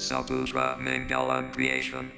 Saputra Mangalam creation.